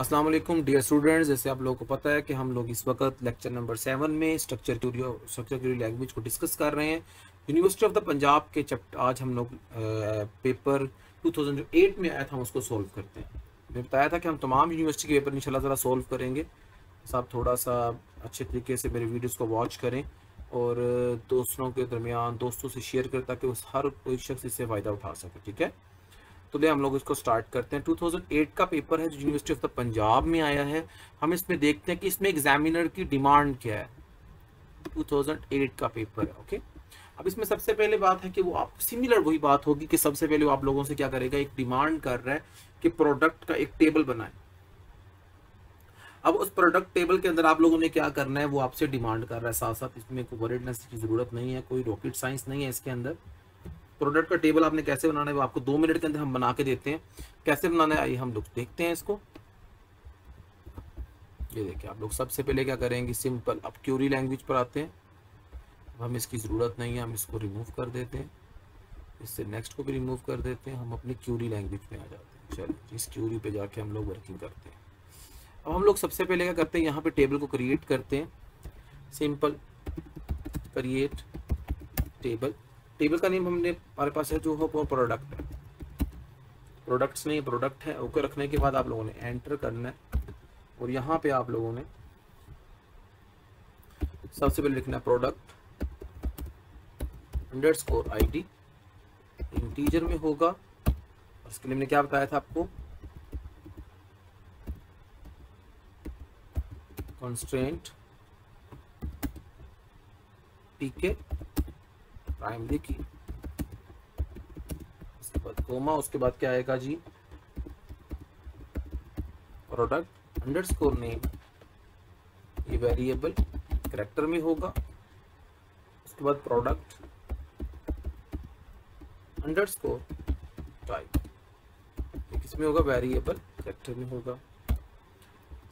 अस्सलाम वालेकुम dear students जैसे आप लोगों को पता है कि हम लोग इस वक्त लेक्चर नंबर सेवन में structure query structure query language को डिस्कस कर रहे हैं। यूनिवर्सिटी ऑफ़ द पंजाब के चैप्टर आज हम लोग पेपर 2008 में आया था, हम उसको सॉल्व करते हैं। मैंने बताया था कि हम तमाम यूनिवर्सिटी के पेपर इंशाल्लाह ज़रा सॉल्व करेंगे। आप थोड़ा सा अच्छे तरीके से मेरे वीडियोज़ को वॉच करें और दोस्तों के दरमियान, दोस्तों से शेयर करें ताकि उस हर कोई शख्स इससे फ़ायदा उठा सके, ठीक है? तो ले हम लोग इसको स्टार्ट करते हैं। 2008 का पेपर है जो यूनिवर्सिटी ऑफ़ द पंजाब में आया है। हम इसमें देखते हैं कि इसमें एग्जामिनर की डिमांड क्या है। 2008 का पेपर है ओके अब इसमें सबसे पहले बात है कि वो आप सिमिलर वही बात होगी कि सबसे पहले वो आप लोगों से क्या करेगा, एक डिमांड कर रहा है कि प्रोडक्ट का एक टेबल बनाए। अब उस प्रोडक्ट टेबल के अंदर आप लोगों ने क्या करना है, वो आपसे डिमांड कर रहा है साथ साथ इसमें कोई वरीडनेस की ज़रूरत नहीं है, कोई रॉकेट साइंस नहीं है इसके अंदर। प्रोडक्ट का टेबल आपने कैसे बनाना है, वो आपको दो मिनट के अंदर हम बना के देते हैं। कैसे बनाना है, आइए हम लोग देखते हैं इसको। ये देखिए, आप लोग सबसे पहले क्या करेंगे, सिंपल, अब क्यूरी लैंग्वेज पर आते हैं। अब हम इसकी ज़रूरत नहीं है, हम इसको रिमूव कर देते हैं। इससे नेक्स्ट को भी रिमूव कर देते हैं, हम अपनी क्यूरी लैंग्वेज में आ जाते हैं। चलिए, इस क्यूरी पे जाके हम लोग वर्किंग करते हैं। अब हम लोग सबसे पहले क्या करते हैं, यहाँ पे टेबल को क्रिएट करते हैं। सिंपल क्रिएट टेबल टेबल का नेम हमने हमारे पास है जो हो वो प्रोडक्ट है। प्रोडक्ट्स नहीं प्रोडक्ट है, ओके, रखने के बाद आप लोगों ने एंटर करना है। और यहाँ पे आप लोगों ने सबसे पहले लिखना है product underscore I integer में होगा। उसके लिए मैंने क्या बताया था आपको? कंस्ट्रेंट पीके प्राइमरी की उसके बाद कोमा उसके बाद क्या आएगा जी? प्रोडक्ट अंडरस्कोर नेम ये वेरिएबल करेक्टर में होगा। उसके बाद प्रोडक्ट अंडरस्कोर टाइप किसमें होगा? वेरिएबल करेक्टर में होगा।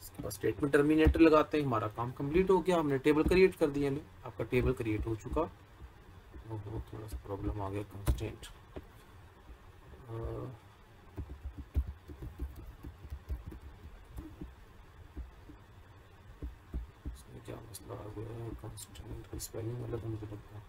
इसके बाद स्टेटमेंट टर्मिनेटर लगाते हैं। हमारा काम कंप्लीट हो गया। हमने टेबल क्रिएट कर दिया। आपका टेबल क्रिएट हो चुका। वो थोड़ा सा प्रॉब्लम आ गया कंस्टेंट इसमें क्या मसला आ गया है? कंस्टेंट स्पेलिंग अलग मुझे लगता है।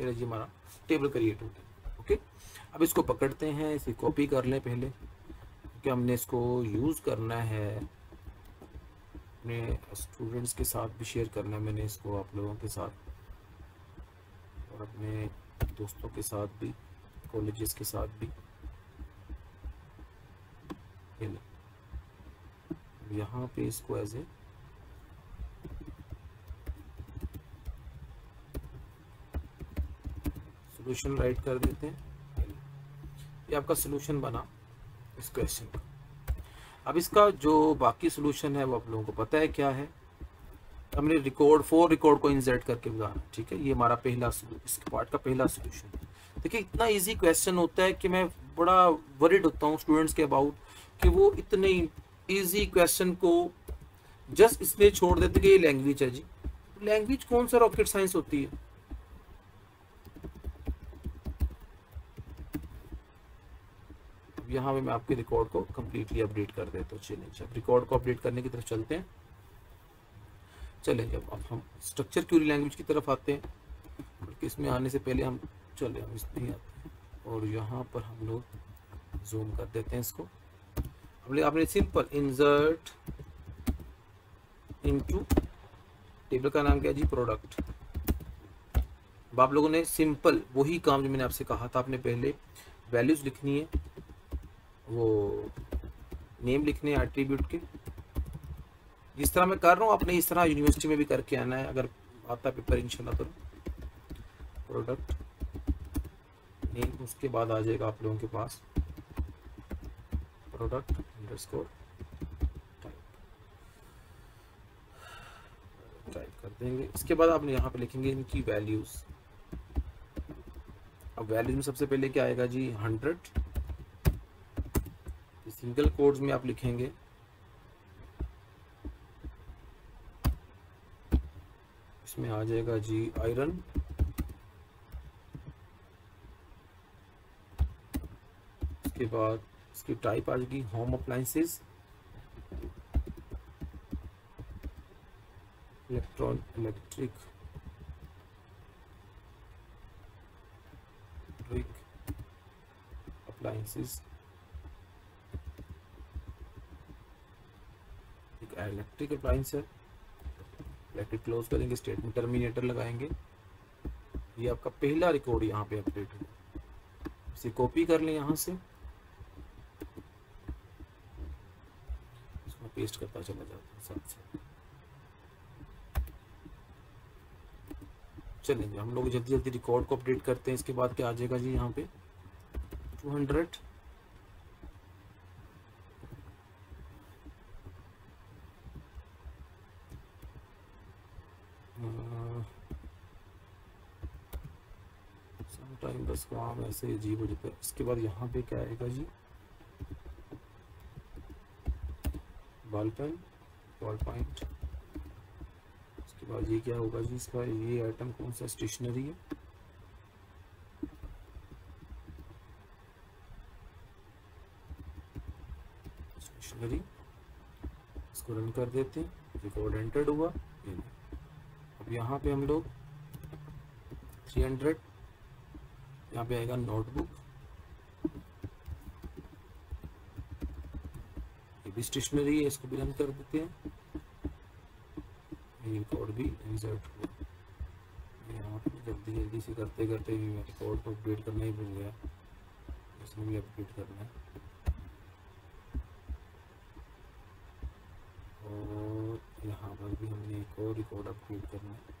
ये हमारा टेबल क्रिएट हो गया ओके अब इसको पकड़ते हैं, इसे कॉपी कर लें पहले क्योंकि हमने इसको यूज़ करना है। अपने स्टूडेंट्स के साथ भी शेयर करना है मैंने इसको, आप लोगों के साथ और अपने दोस्तों के साथ भी कॉलेजेस के साथ भी। यहाँ पे इसको एज ए सोल्यूशन राइट कर देते हैं। ये आपका सोल्यूशन बना इस क्वेश्चन का। अब इसका जो बाकी सोल्यूशन है वो आप लोगों को पता है क्या है? हमने रिकॉर्ड फोर रिकॉर्ड को इंसर्ट करके बताना ठीक है? ये हमारा पहला इस पार्ट का पहला सोल्यूशन देखिए, इतना इजी क्वेश्चन होता है कि मैं बड़ा वरिड होता हूँ स्टूडेंट्स के अबाउट कि वो इतने इजी क्वेश्चन को जस्ट इसलिए छोड़ देते कि ये लैंग्वेज है जी। लैंग्वेज कौन सा रॉकेट साइंस होती है? यहाँ पे मैं आपके रिकॉर्ड को कम्प्लीटली अपडेट कर देता हूँ। चलिए, जब रिकॉर्ड को अपडेट करने की तरफ़ चलते हैं चले जब अब हम स्ट्रक्चर क्यूरी लैंग्वेज की तरफ़ आते हैं, बल्कि इसमें आने से पहले हम चले हम इसमें ही आते हैं और यहाँ पर हम लोग जूम कर देते हैं इसको। हमने आपने सिंपल इंजर्ट इनटू टेबल का नाम क्या जी प्रोडक्ट अब आप लोगों ने सिंपल वही काम जो मैंने आपसे कहा था, आपने पहले वैल्यूज़ लिखनी है वो नेम लिखने एट्रीब्यूट के। जिस तरह मैं कर रहा हूँ अपने इस तरह यूनिवर्सिटी में भी करके आना है, अगर आता पेपर इंशाल्लाह तो प्रोडक्ट नेम उसके बाद आ जाएगा आप लोगों के पास। प्रोडक्ट अंडर अंडरस्कोर टाइप कर देंगे। इसके बाद आप यहाँ पे लिखेंगे इनकी वैल्यूज़ अब वैल्यूज़ में सबसे पहले क्या आएगा जी? हंड्रेड सिंगल कोड्स में आप लिखेंगे। इसमें आ जाएगा जी आयरन। उसके बाद इसकी टाइप आ जाएगी home appliances electron electric appliances electric appliance है। इलेक्ट्रिक क्लोज करेंगे स्टेटमेंट टर्मिनेटर लगाएँगे। ये आपका पहला रिकॉर्ड यहाँ पे अपडेट है। इसे कॉपी कर लें यहाँ से। पेस्ट करता चला जाता है साथ चलेंगे, हम लोग जल्दी जल्दी रिकॉर्ड को अपडेट करते हैं। इसके बाद क्या आ जाएगा जी यहाँ पे? 200 टाइम बस काम ऐसे अजीब हो जाता है। इसके बाद यहाँ पे क्या आएगा जी? बॉल पेन बॉल पॉइंट उसके बाद ये क्या होगा जी इसका? ये आइटम कौन सा? स्टेशनरी है। स्टेशनरी इसको रन कर देते हैं। रिकॉर्ड एंटर्ड हुआ। अब यहाँ पे हम लोग 300 यहाँ पे आएगा नोटबुक ये भी स्टेशनरी है, इसको भी रन कर देते हैं। ये रिकॉर्ड भी इंसर्ट हुआ। यहाँ जल्दी जल्दी से करते करते भी रिकॉर्ड को अपडेट करना ही भूल गया। इसमें भी अपडेट करना है। और यहाँ पर भी हमने एक और रिकॉर्ड अपडेट करना है।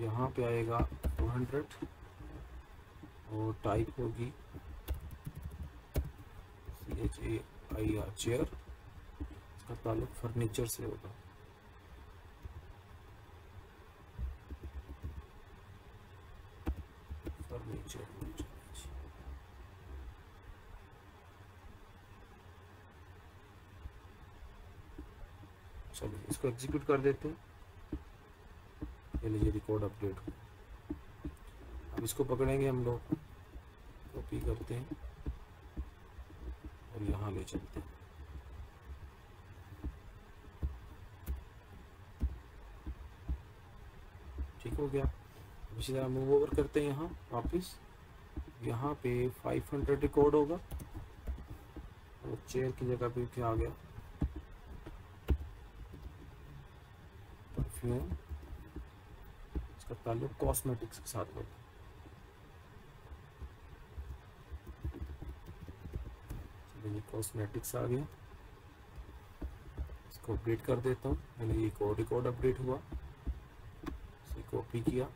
यहाँ पे आएगा 200 और टाइप होगी C H A I R chair इसका ताल्लुक फर्नीचर से होगा। फर्नीचर चलिए, इसको एग्जीक्यूट कर देते हैं। ये लीजिए रिकॉर्ड अपडेट अब इसको पकड़ेंगे हम लोग। कॉपी करते हैं। और यहाँ ले चलते हैं। ठीक हो गया। अब इसी तरह मूव ओवर करते हैं यहाँ, वापस। यहाँ पे 500 रिकॉर्ड होगा। और चेयर की जगह पे क्या आ गया। परफ्यूम इसका ताल्लुक कॉस्मेटिक्स के साथ होता है। कॉस्मेटिक्स आ गया। इसको अपडेट कर देता हूँ। मैंने एक और रिकॉर्ड अपडेट हुआ। इसे कॉपी किया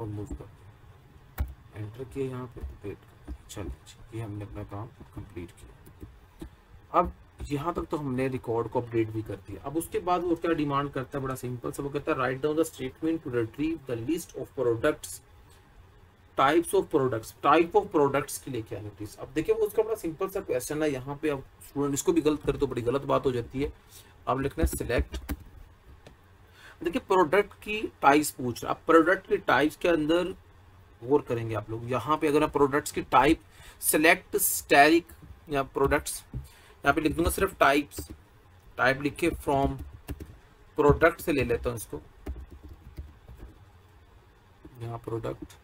और मूव कर दिया। एंटर किया यहाँ पे अपडेट कर चलिए, ये हमने अपना काम कंप्लीट किया। अब यहाँ तक तो हमने रिकॉर्ड को अपडेट भी कर दिया। अब उसके बाद वो क्या डिमांड करता है, बड़ा सिंपल सा वो कहता है write down the statement to retrieve the list of products types of products type of products के लिए क्या नोटिस अब देखिए वो उसका बड़ा सिंपल सा क्वेश्चन है। यहाँ पे अब स्टूडेंट इसको भी गलत करे तो बड़ी गलत बात हो जाती है। अब लिखना है सिलेक्ट देखिए प्रोडक्ट की टाइप्स पूछ रहा अब प्रोडक्ट की टाइप्स के अंदर गौर करेंगे आप लोग। यहाँ पे अगर आप प्रोडक्ट्स की टाइप सिलेक्ट स्टैरिक या प्रोडक्ट्स यहाँ पे लिख दूँगा सिर्फ़ टाइप्स टाइप लिख के फ्रॉम प्रोडक्ट से ले लेता हूँ इसको। यहाँ प्रोडक्ट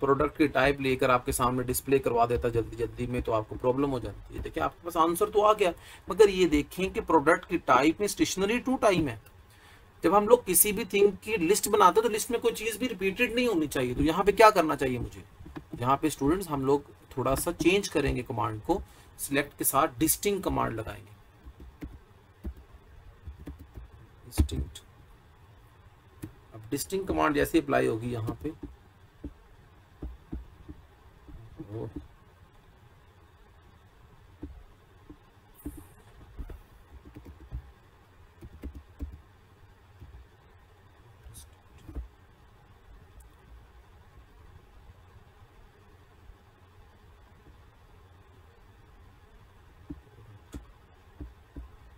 प्रोडक्ट की टाइप लेकर आपके सामने डिस्प्ले करवा देता जल्दी जल्दी में तो आपको प्रॉब्लम हो जाती है। देखिए, आपके पास आंसर तो आ गया। मगर ये देखें कि प्रोडक्ट की टाइप में स्टेशनरी टू टाइम है। जब हम लोग किसी भी थिंग की लिस्ट बनाते हैं तो लिस्ट में कोई चीज़ भी रिपीटेड नहीं होनी चाहिए। तो यहाँ पे क्या करना चाहिए मुझे? यहाँ पे स्टूडेंट्स हम लोग थोड़ा सा चेंज करेंगे कमांड को सिलेक्ट के साथ डिस्टिंग कमांड लगाएँगे। डिस्टिंक्ट अब डिस्टिंग कमांड जैसे अप्लाई होगी यहाँ पे।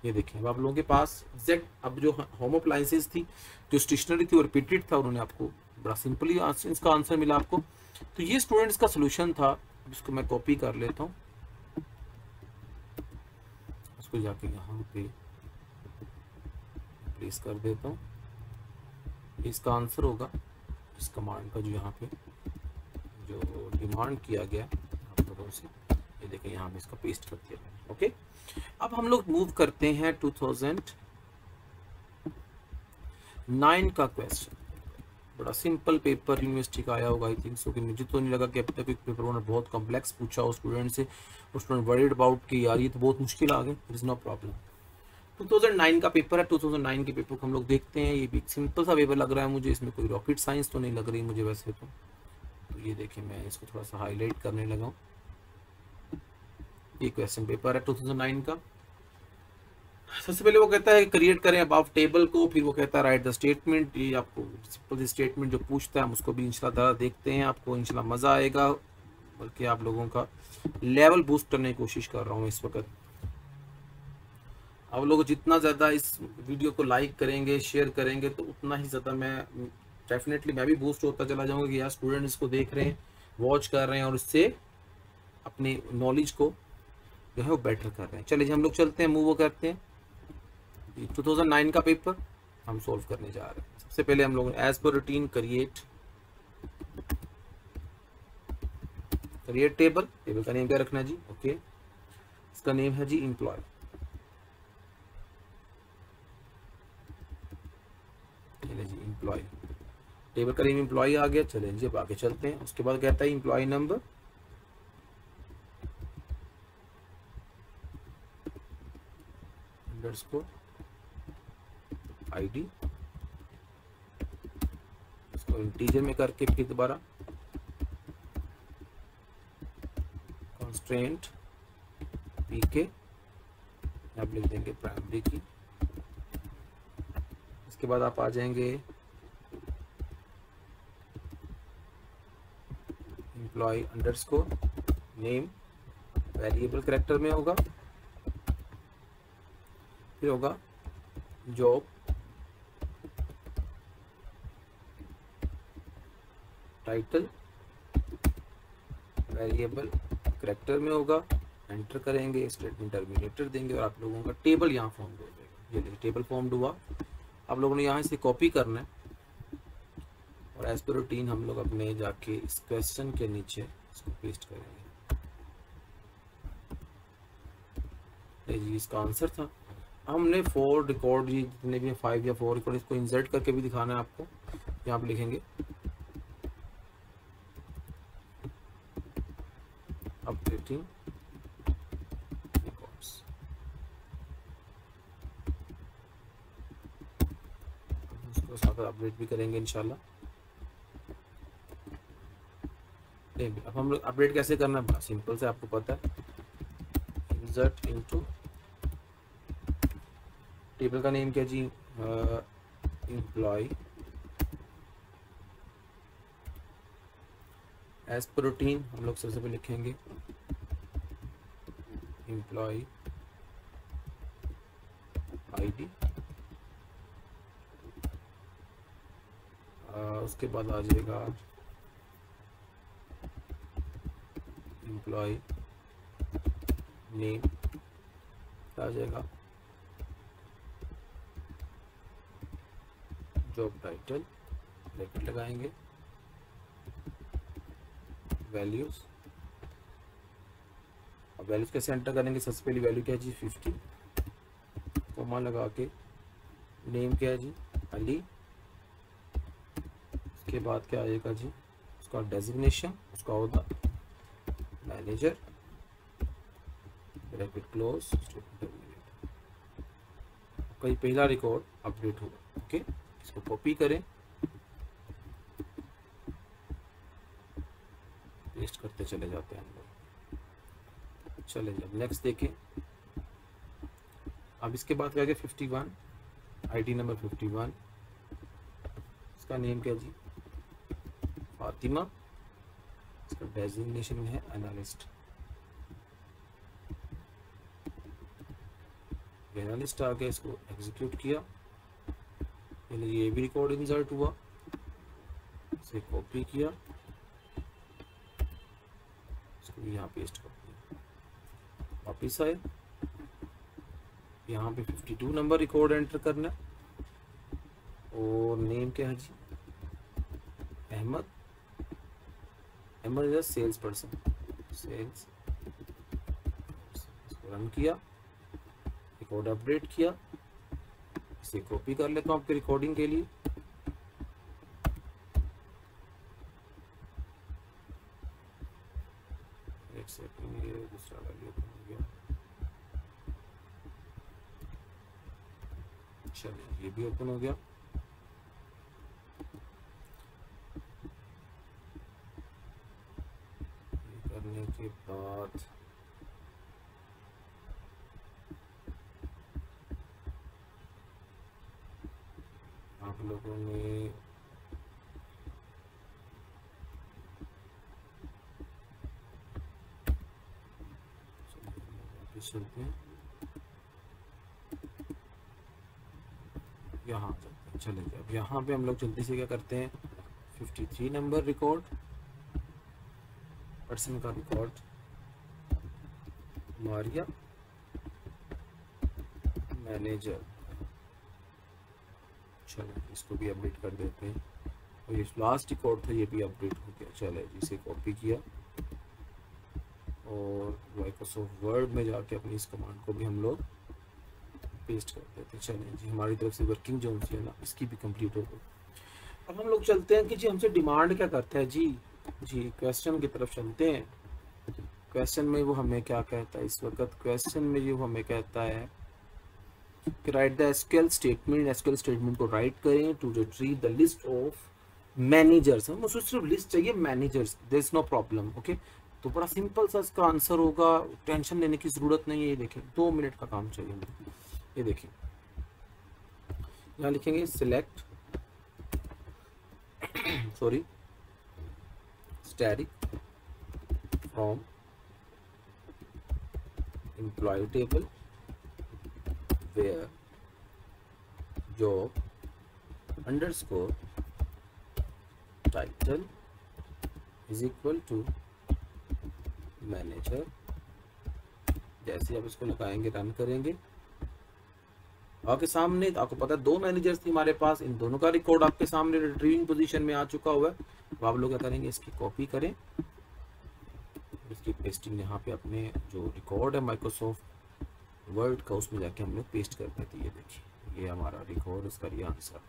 ये देखें अब आप लोगों के पास एग्जैक्ट अब जो होम अप्लाइंसेस थी, जो स्टेशनरी थी, वो रिपीटेड था, उन्होंने आपको बड़ा सिंपली इसका आंसर मिला आपको। तो ये स्टूडेंट्स का सोल्यूशन था इसको मैं कॉपी कर लेता हूँ। इसको जाके यहाँ पे प्लेस कर देता हूँ। इसका आंसर होगा, इस कमांड का जो यहाँ पे जो डिमांड किया गया आप लोगों से। ये देखें यहाँ पे इसका पेस्ट कर दिया ओके अब हम लोग मूव करते हैं 2009 का क्वेश्चन बड़ा सिंपल पेपर यूनिवर्सिटी का आया होगा आई थिंक सो कि मुझे तो नहीं लगा कि अब तक एक पेपर उन्होंने बहुत कॉम्प्लेक्स पूछा हो स्टूडेंट से। और स्टूडेंट वरीड अबाउट कि यार, ये तो बहुत मुश्किल आ गए। इट इज़ नो प्रॉब्लम 2009 का पेपर है 2009 के पेपर को हम लोग देखते हैं। ये भी सिंपल सा पेपर लग रहा है मुझे, इसमें कोई रॉकेट साइंस तो नहीं लग रही मुझे वैसे तो। तो ये देखिए, मैं इसको थोड़ा सा हाईलाइट करने लगा हूँ। ये क्वेश्चन पेपर है 2009 का। सबसे पहले वो कहता है क्रिएट करें अब टेबल को, फिर वो कहता है राइट द स्टेटमेंट ये आपको सिंपल स्टेटमेंट जो पूछता है, हम उसको भी इंशाल्लाह देखते हैं, आपको इंशाल्लाह मज़ा आएगा, बल्कि आप लोगों का लेवल बूस्ट करने की कोशिश कर रहा हूँ इस वक्त। आप लोग जितना ज़्यादा इस वीडियो को लाइक करेंगे शेयर करेंगे तो उतना ही ज़्यादा मैं डेफिनेटली मैं भी बूस्ट होता चला जाऊँगा कि यार स्टूडेंट इसको देख रहे हैं वॉच कर रहे हैं और इससे अपनी नॉलेज को जो है वो बेटर कर रहे हैं। चलिए हम लोग चलते हैं मूव करते हैं। 2009 का पेपर हम सॉल्व करने जा रहे हैं। सबसे पहले हम लोग as per routine create create table table का नेम क्या रखना जी? ओके इसका नेम है जी इंप्लॉय जी इंप्लॉय टेबल का नेम इंप्लॉय आ गया। चलें जी, अब आगे चलते हैं। उसके बाद कहता है इंप्लॉय नंबर अंडरस्कोर आईडी इसको इंटीजर में करके फिर दोबारा कॉन्स्टेंट पी के आप लिख देंगे प्राइमरी की। इसके बाद आप आ जाएँगे employee underscore name variable character में होगा। फिर होगा जॉब टाइटल वेरिएबल करेक्टर में होगा. एंटर करेंगे स्टेटमेंट टर्मिनेटर देंगे और आप लोगों का टेबल यहाँ फॉर्म हो जाएगा. ये टेबल फॉर्म हुआ. आप लोगों ने यहाँ से कॉपी करना है. और एज पर रूटीन हम लोग अपने जाके इस क्वेश्चन के नीचे इसको पेस्ट करेंगे. जी इसका आंसर था. हमने फोर रिकॉर्ड जितने भी फाइव या फोर रिकॉर्ड इसको इंसर्ट करके भी दिखाना है आपको। यहाँ पे लिखेंगे। अपडेटिंग अपडेट भी करेंगे इंशाल्लाह। अब हम लोग अपडेट कैसे करना है? सिंपल से आपको पता है। इंसर्ट इनटू टेबल का नेम क्या जी? एम्प्लॉय एज पर रूटीन हम लोग सबसे पहले लिखेंगे एम्प्लॉय आईडी उसके बाद आ जाएगा एम्प्लॉय नेम आ जाएगा जॉब टाइटल ब्रैकेट लगाएँगे। वैल्यूज़ अब वैल्यूज़ कैसे एंटर करेंगे? सबसे पहली वैल्यू क्या है जी? फिफ्टी कोमा लगा के नेम क्या है जी? अली उसके बाद क्या आएगा जी? उसका डेजिग्नेशन उसका होता मैनेजर ब्रैकेट क्लोज कई पहला रिकॉर्ड अपडेट होगा ओके इसको कॉपी करें। पेस्ट करते चले जाते हैं लोग चले जब नेक्स्ट देखें। अब इसके बाद क्या fifty one I number fifty one इसका नेम क्या जी? फातिमा। इसका डेजिग्नेशन है एनालिस्ट एनालिस्ट आ गया इसको एग्जीक्यूट किया। ये भी रिकॉर्ड इंसर्ट हुआ। इसे कॉपी किया। इसको यहाँ पेस्ट कर दिया। वापिस आए। यहाँ पे 52 नंबर रिकॉर्ड एंटर करना। और नेम क्या है जी? Ahmed. Ahmed is sales person sales run किया। रिकॉर्ड अपडेट किया। इसे कॉपी कर लेता हूँ आपके रिकॉर्डिंग के लिए। एक सेकंड ये दूसरा वैल्यू हो गया। चलिए ये भी ओपन हो गया। करने के बाद वापस चलते हैं यहाँ चलते हैं चले अब यहाँ पे हम लोग जल्दी से क्या करते हैं 53 नंबर रिकॉर्ड पर्सन का रिकॉर्ड मारिया मैनेजर चलो, इसको भी अपडेट कर देते हैं। और ये लास्ट रिकॉर्ड था, ये भी अपडेट हो गया। चले, इसे कॉपी किया। और माइक्रोसॉफ्ट वर्ड में जाके अपनी इस कमांड को भी हम लोग पेस्ट कर देते चलें जी, हमारी तरफ़ से वर्किंग जो है ना, इसकी भी कंप्लीट हो गई। अब हम लोग चलते हैं कि जी, हमसे डिमांड क्या करता है? जी जी क्वेश्चन की तरफ़ चलते हैं। क्वेश्चन में वो हमें क्या कहता है? इस वक्त क्वेश्चन में जो हमें कहता है write the SQL statement SQL statement को राइट करें to retrieve the list of managers हम उसको सिर्फ़ लिस्ट चाहिए managers there is no problem okay तो बड़ा सिंपल सा इसका आंसर होगा। टेंशन लेने की ज़रूरत नहीं है, ये देखें। दो मिनट का काम चाहिए ये देखिए यहाँ लिखेंगे select sorry static from employee table where job underscore title is equal to manager जैसे आप इसको लगाएँगे रन करेंगे। आपके सामने, आपको पता है, दो मैनेजर्स थी हमारे पास, इन दोनों का रिकॉर्ड आपके सामने रिट्रीविंग पोजीशन में आ चुका हुआ है। तो आप लोग क्या करेंगे, इसकी कॉपी करें। इसकी पेस्टिंग यहाँ पे अपने जो रिकॉर्ड है माइक्रोसॉफ्ट वर्ड का उसमें जाके हम लोग पेस्ट कर देते ये देखिए। ये हमारा रिकॉर्ड इसका ये आंसर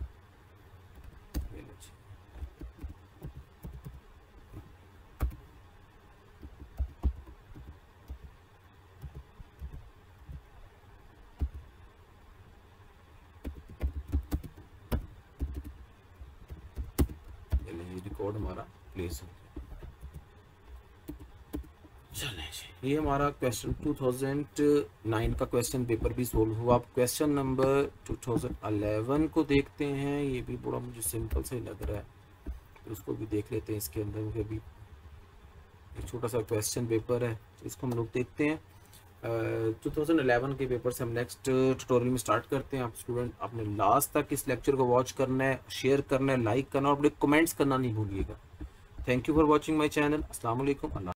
रिकॉर्ड हमारा प्लेस हो चलें ये हमारा क्वेश्चन 2009 का क्वेश्चन पेपर भी सोल्व हुआ। आप क्वेश्चन नंबर 2011 को देखते हैं। ये भी बड़ा मुझे सिंपल से लग रहा है। तो उसको भी देख लेते हैं इसके अंदर। मुझे अभी एक छोटा सा क्वेश्चन पेपर है। इसको हम लोग देखते हैं। टू थाउज़ेंड अलेवन के पेपर से हम नेक्स्ट ट्यूटोरियल में स्टार्ट करते हैं। आप स्टूडेंट आपने लास्ट तक इस लेक्चर को वॉच करना है शेयर करना है लाइक करना और अपने कमेंट्स करना नहीं भूलिएगा। Thank you for watching my channel असल अल्लाह